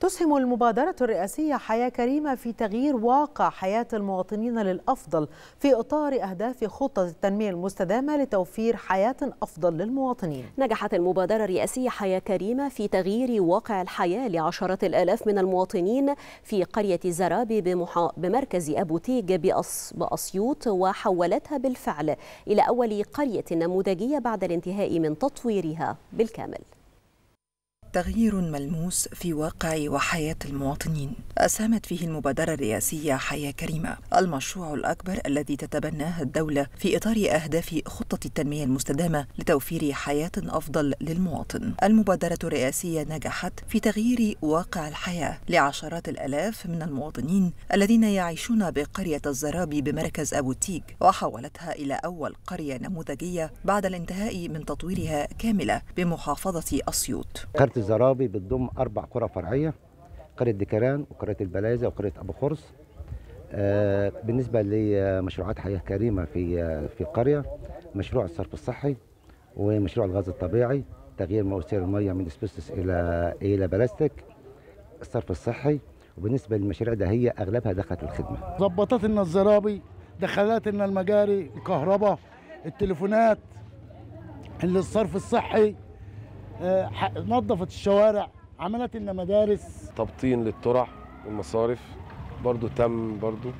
تسهم المبادرة الرئاسية حياة كريمة في تغيير واقع حياة المواطنين للأفضل في إطار أهداف خطة التنمية المستدامة لتوفير حياة أفضل للمواطنين. نجحت المبادرة الرئاسية حياة كريمة في تغيير واقع الحياة لعشرات الآلاف من المواطنين في قرية زرابي بمحا... بمركز أبو تيج بأس... بأسيوط وحولتها بالفعل إلى أول قرية نموذجية بعد الانتهاء من تطويرها بالكامل. تغيير ملموس في واقع وحياة المواطنين. أسهمت فيه المبادرة الرئاسية حياة كريمة المشروع الأكبر الذي تتبناه الدولة في إطار أهداف خطة التنمية المستدامة لتوفير حياة أفضل للمواطن. المبادرة الرئاسية نجحت في تغيير واقع الحياة لعشرات الآلاف من المواطنين الذين يعيشون بقرية الزرابي بمركز أبو تيج وحولتها إلى أول قرية نموذجية بعد الانتهاء من تطويرها كاملة بمحافظة أسيوط. الزرابي بتضم أربع قرى فرعية قرية دكران وقرية البلايزه وقرية أبو خرس. آه بالنسبة لمشروعات حياة كريمة في في القريه مشروع الصرف الصحي ومشروع الغاز الطبيعي تغيير مواسير المية من اسبستس إلى إلى بلاستيك الصرف الصحي. وبالنسبة للمشاريع ده هي أغلبها دخلت الخدمة. ظبطت لنا الزرابي دخلت لنا المجاري الكهرباء التليفونات الصرف الصحي نظفت الشوارع عملت لنا مدارس. تبطين للترع والمصارف برضو تم برضو.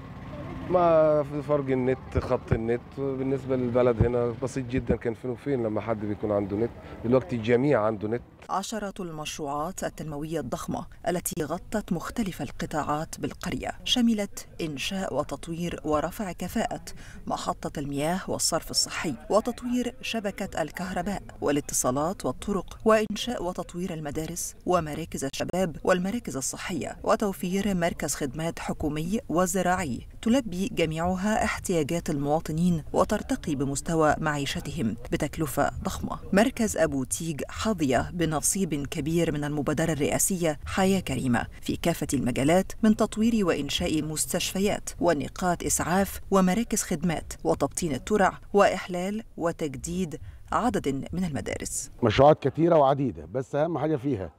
ما في فرق النت خط النت. بالنسبة للبلد هنا بسيط جدا. كان فين وفين؟ لما حد بيكون عنده نت. دلوقتي الجميع عنده نت. عشرات المشروعات التنموية الضخمة التي غطت مختلف القطاعات بالقرية شملت إنشاء وتطوير ورفع كفاءة محطة المياه والصرف الصحي وتطوير شبكة الكهرباء والاتصالات والطرق وإنشاء وتطوير المدارس ومراكز الشباب والمراكز الصحية وتوفير مركز خدمات حكومي وزراعي تلبي جميعها احتياجات المواطنين وترتقي بمستوى معيشتهم بتكلفة ضخمة. مركز أبو تيج حظي بنصيب كبير من المبادرة الرئاسية حياة كريمة في كافة المجالات من تطوير وإنشاء مستشفيات ونقاط إسعاف ومراكز خدمات وتبطين الترع وإحلال وتجديد عدد من المدارس. مشروعات كثيرة وعديدة بس أهم حاجة فيها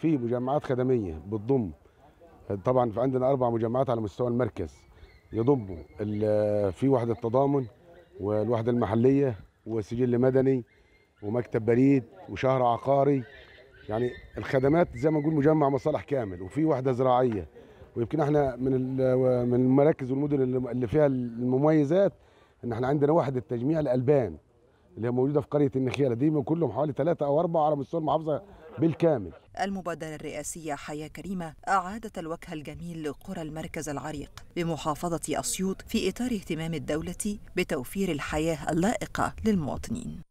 في مجمعات خدمية بتضم. طبعا في عندنا أربع مجمعات على مستوى المركز. يضموا في وحدة تضامن والوحدة المحلية وسجل مدني ومكتب بريد وشهر عقاري. يعني الخدمات زي ما نقول مجمع مصالح كامل وفي وحدة زراعية. ويمكن إحنا من من المراكز والمدن اللي فيها المميزات ان إحنا عندنا وحدة تجميع الألبان اللي هي موجودة في قرية النخيلة. دي من كلهم حوالي ثلاثة أو أربعة على مستوى المحافظة بالكامل. المبادرة الرئاسية حياة كريمة أعادت الوجه الجميل لقرى المركز العريق بمحافظة أسيوط في إطار اهتمام الدولة بتوفير الحياة اللائقة للمواطنين.